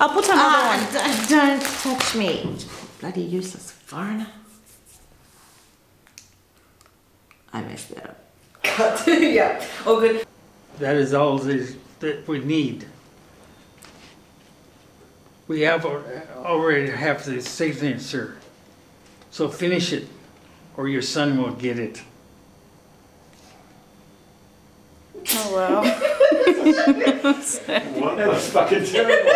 I'll put another Ah, one. don't touch me. Bloody useless foreigner. I messed that up. Cut. yeah. All good. That is all that we need. We have already have the signature. So finish it, or your son will get it. Oh wow. That's fucking terrible.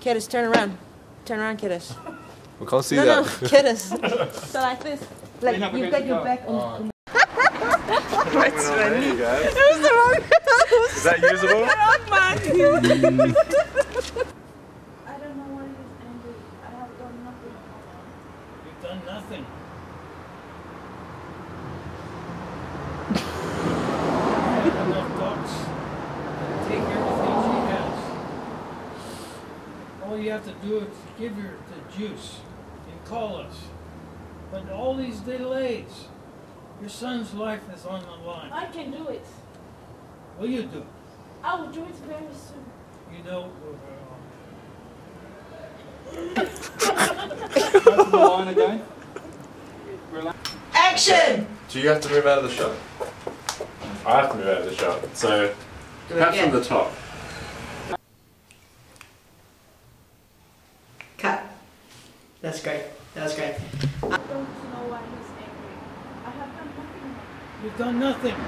Kiddos, turn around. Turn around, kiddos. We can't see No, that. no, kiddos. so like this. Like you've got your back on. That's funny. you. It was the wrong. Is that usable? wrong man. I don't know what it is, Andy. I have done nothing. You've done nothing. You have enough dogs to take everything she has. All you have to do is give her the juice and call us. But all these delays, your son's life is on the line. I can do it. Will you do? it? I will do it very soon. You know, Go to the line again. Action! Do you have to move out of the shot? I have to move out of the shot. So, Do it from the top. That's great. That's great. I don't know why he's angry. I have done nothing. you've done nothing.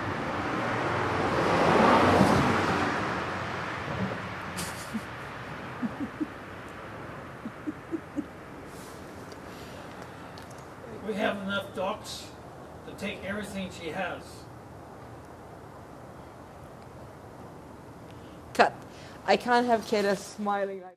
We have enough docs to take everything she has. Cut. I can't have kiddos smiling like.